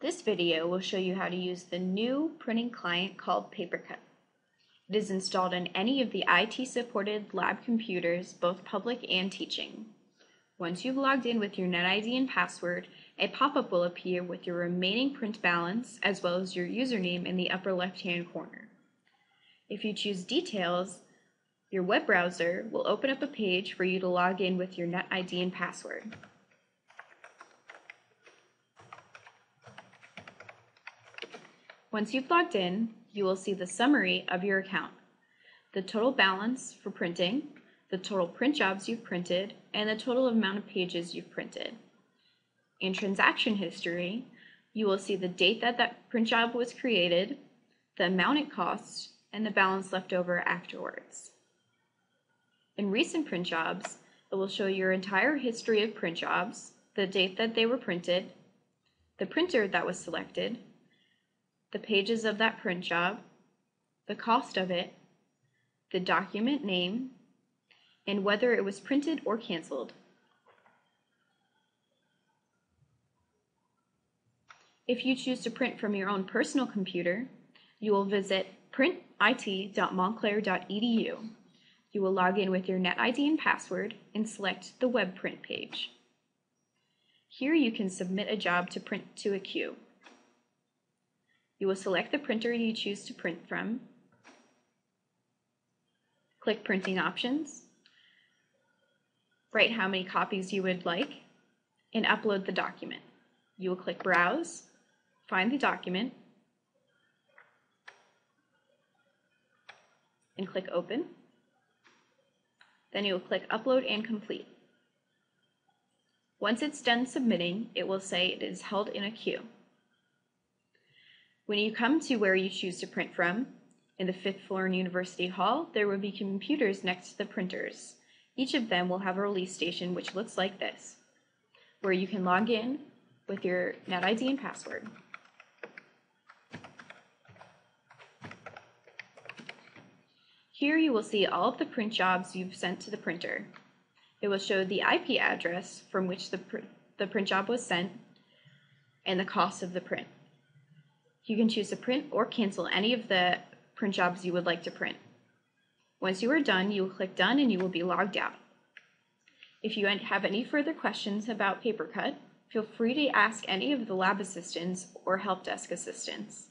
This video will show you how to use the new printing client called PaperCut. It is installed on any of the IT-supported lab computers, both public and teaching. Once you've logged in with your NetID and password, a pop-up will appear with your remaining print balance as well as your username in the upper left-hand corner. If you choose Details, your web browser will open up a page for you to log in with your NetID and password. Once you've logged in, you will see the summary of your account, the total balance for printing, the total print jobs you've printed, and the total amount of pages you've printed. In transaction history, you will see the date that that print job was created, the amount it cost, and the balance left over afterwards. In recent print jobs, it will show your entire history of print jobs, the date that they were printed, the printer that was selected, the pages of that print job, the cost of it, the document name, and whether it was printed or canceled. If you choose to print from your own personal computer, you will visit printit.montclair.edu. You will log in with your NetID and password and select the web print page. Here you can submit a job to print to a queue. You will select the printer you choose to print from, click Printing Options, write how many copies you would like, and upload the document. You will click Browse, find the document, and click Open. Then you will click Upload and Complete. Once it's done submitting, it will say it is held in a queue. When you come to where you choose to print from, in the fifth floor in University Hall, there will be computers next to the printers. Each of them will have a release station which looks like this, where you can log in with your NetID and password. Here you will see all of the print jobs you've sent to the printer. It will show the IP address from which the, pr the print job was sent and the cost of the print. You can choose to print or cancel any of the print jobs you would like to print. Once you are done, you will click Done and you will be logged out. If you have any further questions about PaperCut, feel free to ask any of the lab assistants or help desk assistants.